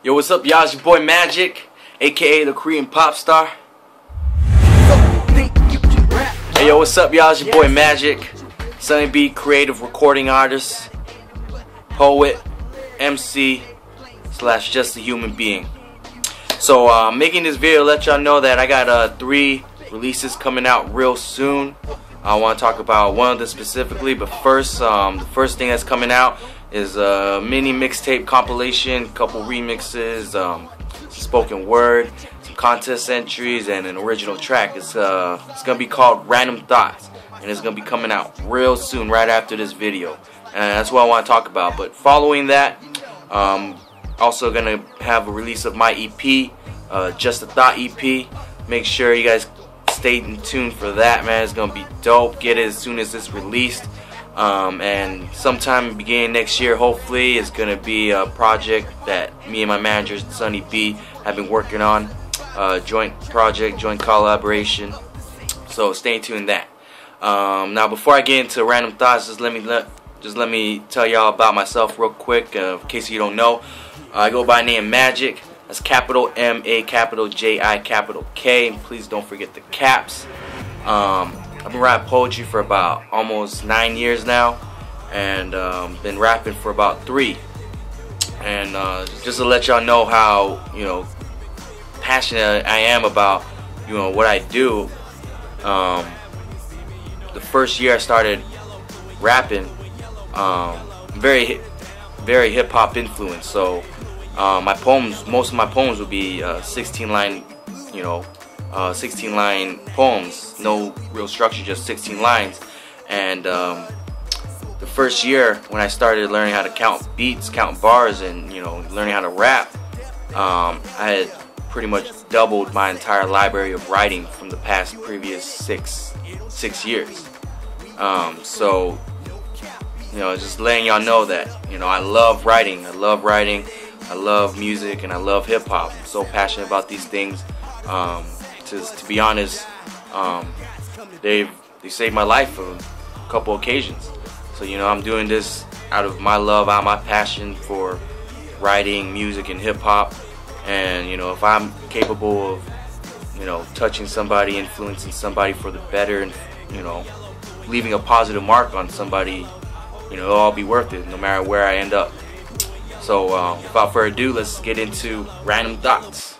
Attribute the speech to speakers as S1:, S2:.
S1: Yo, what's up, y'all? It's your boy MaJiK, aka the Korean pop star. Hey, yo, what's up, y'all? It's your boy MaJiK, Sonny B, creative recording artist, poet, MC, slash just a human being. So, uh, making this video let y'all know that I got uh, three releases coming out real soon. I want to talk about one of them specifically, but first, um, the first thing that's coming out is a mini mixtape compilation, couple remixes, um, spoken word, some contest entries, and an original track. It's uh, it's gonna be called Random Thoughts, and it's gonna be coming out real soon, right after this video, and that's what I want to talk about. But following that, um, also gonna have a release of my EP, uh, Just a Thought EP. Make sure you guys stay tuned for that, man. It's gonna be dope. Get it as soon as it's released. Um, and sometime beginning next year, hopefully, is gonna be a project that me and my manager Sonny B have been working on. Uh, joint project, joint collaboration. So stay tuned that. Um, now, before I get into random thoughts, just let me let just let me tell y'all about myself real quick, uh, in case you don't know. I go by name MaJiK. That's capital M A capital J I capital K. Please don't forget the caps. Um, I've been writing poetry for about almost nine years now, and um, been rapping for about three. And uh, just to let y'all know how you know passionate I am about you know what I do. Um, the first year I started rapping, um, very very hip hop influenced. So uh, my poems, most of my poems would be uh, 16 line, you know, uh, 16 line poems, no real structure, just 16 lines. And um, the first year when I started learning how to count beats, count bars, and you know, learning how to rap, um, I had pretty much doubled my entire library of writing from the past previous six six years. Um, so you know, just letting y'all know that you know I love writing. I love writing. I love music and I love hip hop. I'm so passionate about these things. Um, to, to be honest, um, they've they saved my life on a couple occasions. So you know, I'm doing this out of my love, out of my passion for writing, music, and hip hop. And you know, if I'm capable of you know touching somebody, influencing somebody for the better, and you know, leaving a positive mark on somebody, you know, it'll all be worth it, no matter where I end up. So, uh, without further ado, let's get into random thoughts.